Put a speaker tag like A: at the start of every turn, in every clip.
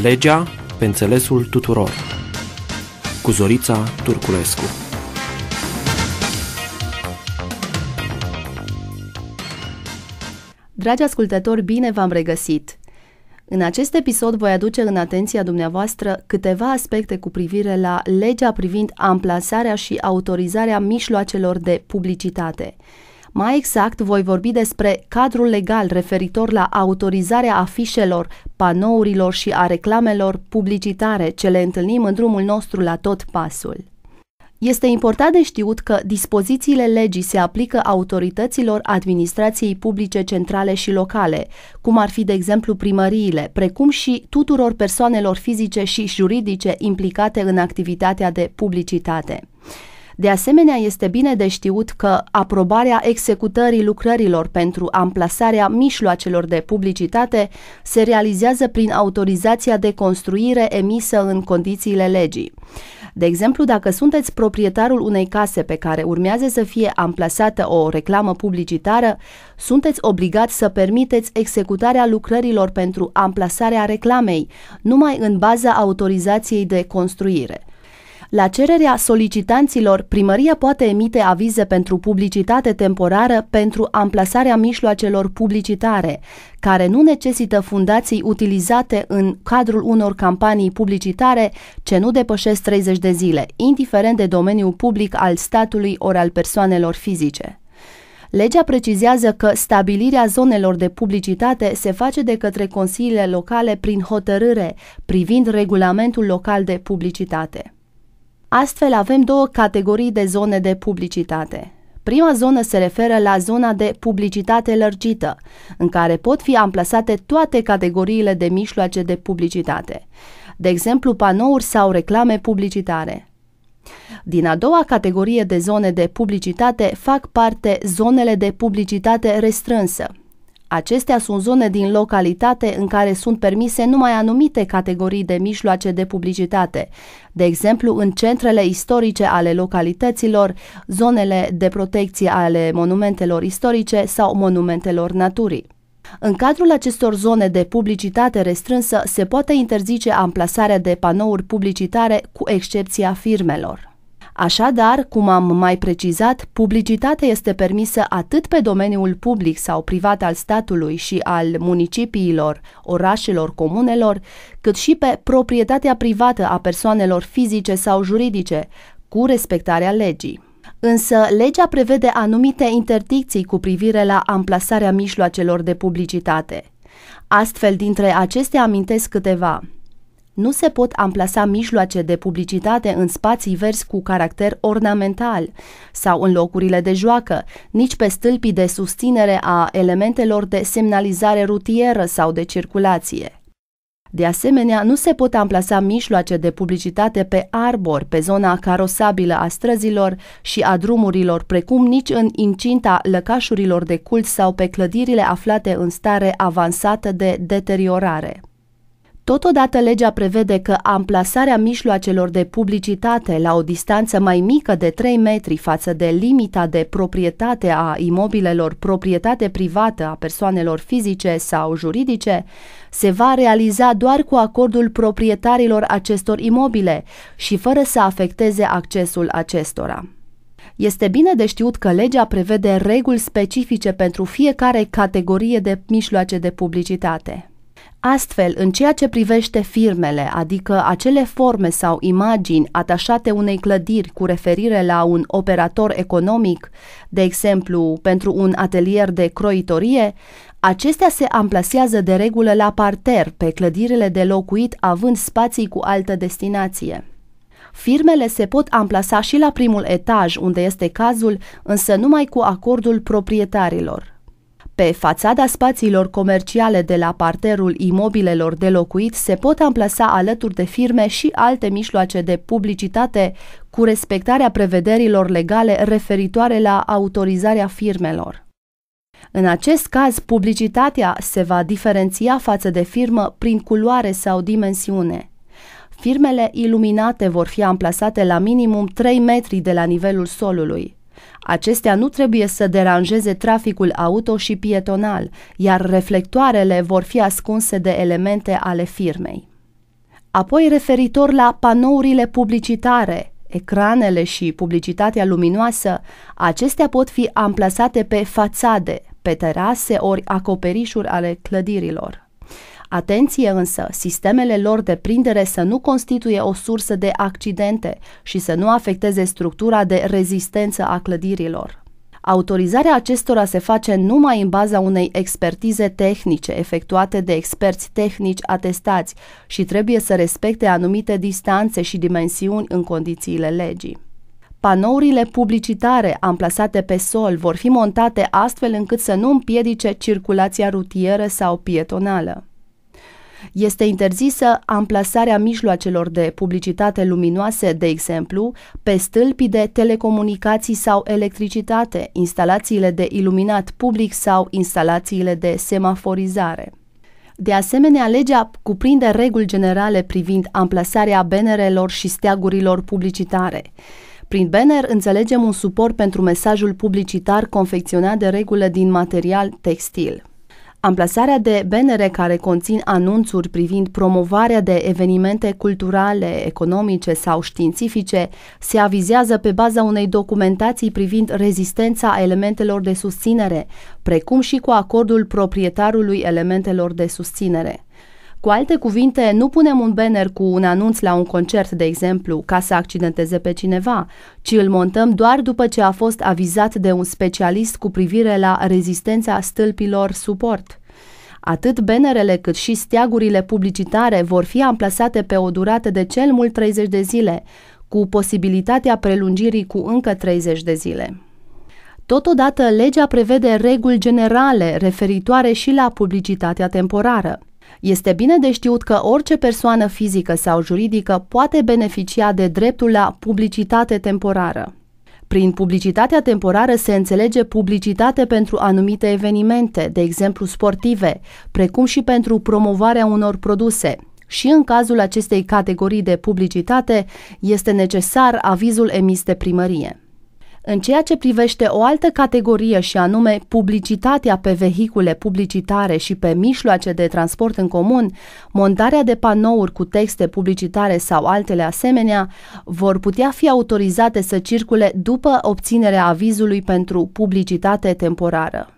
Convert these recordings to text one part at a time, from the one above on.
A: Legea pe înțelesul tuturor. Cu Zorița Turculescu.
B: Dragi ascultători, bine v-am regăsit! În acest episod voi aduce în atenția dumneavoastră câteva aspecte cu privire la legea privind amplasarea și autorizarea mijloacelor de publicitate – mai exact, voi vorbi despre cadrul legal referitor la autorizarea afișelor, panourilor și a reclamelor publicitare ce le întâlnim în drumul nostru la tot pasul. Este important de știut că dispozițiile legii se aplică autorităților administrației publice centrale și locale, cum ar fi, de exemplu, primăriile, precum și tuturor persoanelor fizice și juridice implicate în activitatea de publicitate. De asemenea, este bine de știut că aprobarea executării lucrărilor pentru amplasarea mijloacelor de publicitate se realizează prin autorizația de construire emisă în condițiile legii. De exemplu, dacă sunteți proprietarul unei case pe care urmează să fie amplasată o reclamă publicitară, sunteți obligați să permiteți executarea lucrărilor pentru amplasarea reclamei, numai în baza autorizației de construire. La cererea solicitanților, primăria poate emite avize pentru publicitate temporară pentru amplasarea mijloacelor publicitare, care nu necesită fundații utilizate în cadrul unor campanii publicitare ce nu depășesc 30 de zile, indiferent de domeniul public al statului ori al persoanelor fizice. Legea precizează că stabilirea zonelor de publicitate se face de către consiliile locale prin hotărâre privind regulamentul local de publicitate. Astfel avem două categorii de zone de publicitate. Prima zonă se referă la zona de publicitate lărgită, în care pot fi amplasate toate categoriile de mijloace de publicitate, de exemplu panouri sau reclame publicitare. Din a doua categorie de zone de publicitate fac parte zonele de publicitate restrânsă, Acestea sunt zone din localitate în care sunt permise numai anumite categorii de mijloace de publicitate, de exemplu în centrele istorice ale localităților, zonele de protecție ale monumentelor istorice sau monumentelor naturii. În cadrul acestor zone de publicitate restrânsă se poate interzice amplasarea de panouri publicitare cu excepția firmelor. Așadar, cum am mai precizat, publicitatea este permisă atât pe domeniul public sau privat al statului și al municipiilor, orașelor, comunelor, cât și pe proprietatea privată a persoanelor fizice sau juridice, cu respectarea legii. Însă, legea prevede anumite interdicții cu privire la amplasarea mijloacelor de publicitate. Astfel, dintre acestea amintesc câteva – nu se pot amplasa mijloace de publicitate în spații verzi cu caracter ornamental sau în locurile de joacă, nici pe stâlpii de susținere a elementelor de semnalizare rutieră sau de circulație. De asemenea, nu se pot amplasa mijloace de publicitate pe arbori, pe zona carosabilă a străzilor și a drumurilor, precum nici în incinta lăcașurilor de cult sau pe clădirile aflate în stare avansată de deteriorare. Totodată legea prevede că amplasarea mijloacelor de publicitate la o distanță mai mică de 3 metri față de limita de proprietate a imobilelor proprietate privată a persoanelor fizice sau juridice se va realiza doar cu acordul proprietarilor acestor imobile și fără să afecteze accesul acestora. Este bine de știut că legea prevede reguli specifice pentru fiecare categorie de mijloace de publicitate. Astfel, în ceea ce privește firmele, adică acele forme sau imagini atașate unei clădiri cu referire la un operator economic, de exemplu pentru un atelier de croitorie, acestea se amplasează de regulă la parter pe clădirile de locuit având spații cu altă destinație. Firmele se pot amplasa și la primul etaj, unde este cazul, însă numai cu acordul proprietarilor. Pe fațada spațiilor comerciale de la parterul imobilelor de locuit se pot amplasa alături de firme și alte mijloace de publicitate cu respectarea prevederilor legale referitoare la autorizarea firmelor. În acest caz, publicitatea se va diferenția față de firmă prin culoare sau dimensiune. Firmele iluminate vor fi amplasate la minimum 3 metri de la nivelul solului. Acestea nu trebuie să deranjeze traficul auto și pietonal, iar reflectoarele vor fi ascunse de elemente ale firmei. Apoi referitor la panourile publicitare, ecranele și publicitatea luminoasă, acestea pot fi amplasate pe fațade, pe terase ori acoperișuri ale clădirilor. Atenție însă, sistemele lor de prindere să nu constituie o sursă de accidente și să nu afecteze structura de rezistență a clădirilor. Autorizarea acestora se face numai în baza unei expertize tehnice efectuate de experți tehnici atestați și trebuie să respecte anumite distanțe și dimensiuni în condițiile legii. Panourile publicitare amplasate pe sol vor fi montate astfel încât să nu împiedice circulația rutieră sau pietonală. Este interzisă amplasarea mijloacelor de publicitate luminoase, de exemplu, pe stâlpii de telecomunicații sau electricitate, instalațiile de iluminat public sau instalațiile de semaforizare. De asemenea, legea cuprinde reguli generale privind amplasarea benerelor și steagurilor publicitare. Prin banner înțelegem un suport pentru mesajul publicitar confecționat de regulă din material textil. Amplasarea de bannere care conțin anunțuri privind promovarea de evenimente culturale, economice sau științifice se avizează pe baza unei documentații privind rezistența elementelor de susținere, precum și cu acordul proprietarului elementelor de susținere. Cu alte cuvinte, nu punem un banner cu un anunț la un concert, de exemplu, ca să accidenteze pe cineva, ci îl montăm doar după ce a fost avizat de un specialist cu privire la rezistența stâlpilor suport. Atât bannerele cât și steagurile publicitare vor fi amplasate pe o durată de cel mult 30 de zile, cu posibilitatea prelungirii cu încă 30 de zile. Totodată, legea prevede reguli generale referitoare și la publicitatea temporară. Este bine de știut că orice persoană fizică sau juridică poate beneficia de dreptul la publicitate temporară. Prin publicitatea temporară se înțelege publicitate pentru anumite evenimente, de exemplu sportive, precum și pentru promovarea unor produse. Și în cazul acestei categorii de publicitate este necesar avizul emis de primărie. În ceea ce privește o altă categorie și anume publicitatea pe vehicule publicitare și pe mijloace de transport în comun, montarea de panouri cu texte publicitare sau altele asemenea vor putea fi autorizate să circule după obținerea avizului pentru publicitate temporară.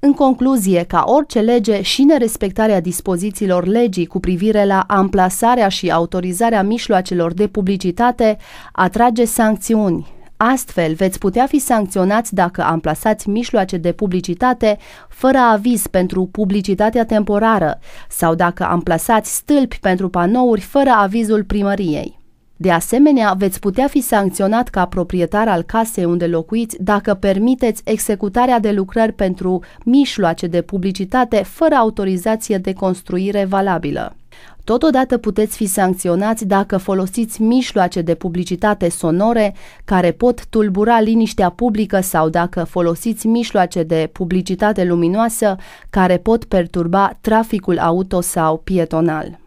B: În concluzie, ca orice lege și nerespectarea dispozițiilor legii cu privire la amplasarea și autorizarea mijloacelor de publicitate atrage sancțiuni, Astfel, veți putea fi sancționați dacă amplasați mijloace de publicitate fără aviz pentru publicitatea temporară sau dacă amplasați stâlpi pentru panouri fără avizul primăriei. De asemenea, veți putea fi sancționat ca proprietar al casei unde locuiți dacă permiteți executarea de lucrări pentru mijloace de publicitate fără autorizație de construire valabilă. Totodată puteți fi sancționați dacă folosiți mijloace de publicitate sonore care pot tulbura liniștea publică sau dacă folosiți mijloace de publicitate luminoasă care pot perturba traficul auto sau pietonal.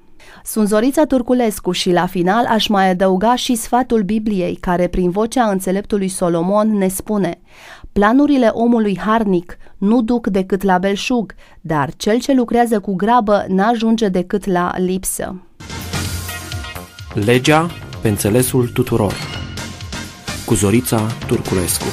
B: Sunt Zorița Turculescu și la final aș mai adăuga și sfatul Bibliei care prin vocea înțeleptului Solomon ne spune Planurile omului harnic nu duc decât la belșug, dar cel ce lucrează cu grabă n-ajunge decât la lipsă.
A: Legea pe înțelesul tuturor cu Zorița Turculescu